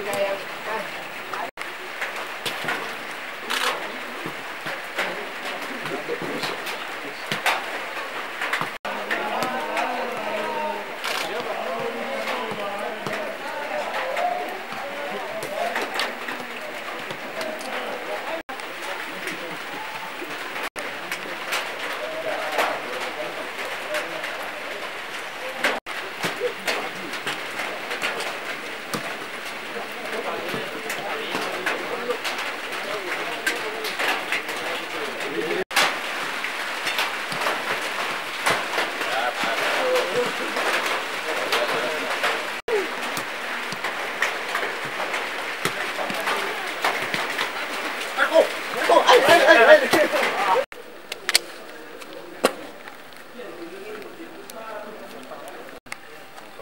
you guys.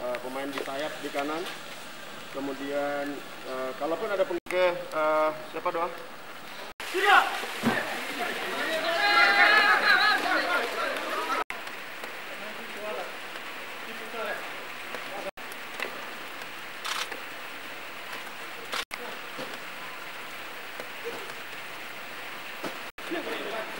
eh, pemain di sayap di kanan. Kemudian eh, kalaupun ada peng ke eh, siapa doang? Okay?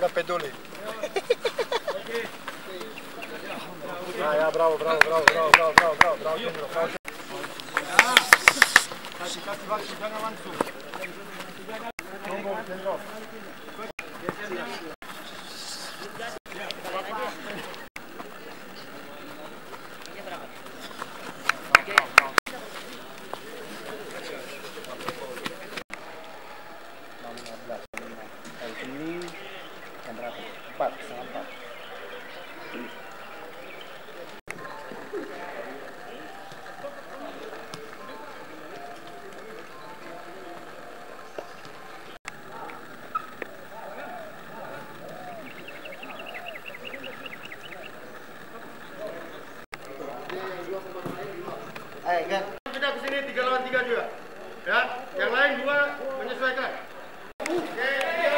da peduli. ah, ja, bravo, bravo, bravo, bravo, bravo, bravo, bravo, bravo, bravo. Znači, kad si vaši, da na lancu. Tombo, ten rof. Eh, kan? Kita ke sini tiga lawan tiga juga. Ya, yang lain dua menyesuaikan. Oke, tiga,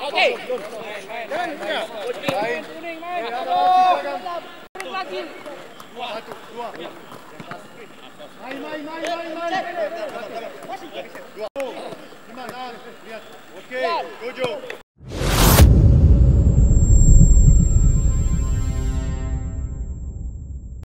Okey. Main, main. Eh.